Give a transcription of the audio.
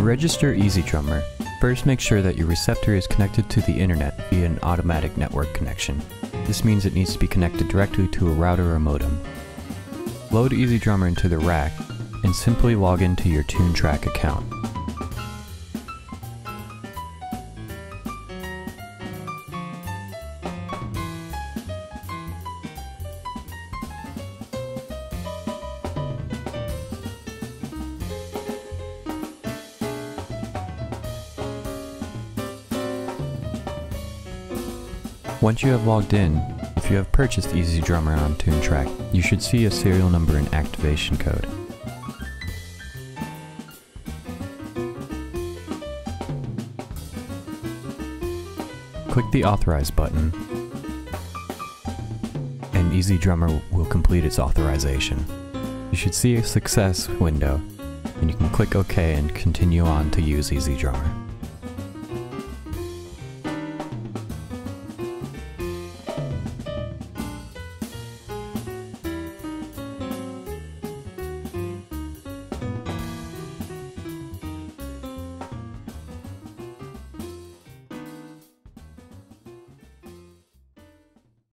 register EZDrummer, first make sure that your receptor is connected to the internet via an automatic network connection. This means it needs to be connected directly to a router or modem. Load EZDrummer into the rack and simply log into your Toontrack account. Once you have logged in, if you have purchased EZDrummer on Toontrack, you should see a serial number and activation code. Click the Authorize button, and EZDrummer will complete its authorization. You should see a success window, and you can click OK and continue on to use EZDrummer.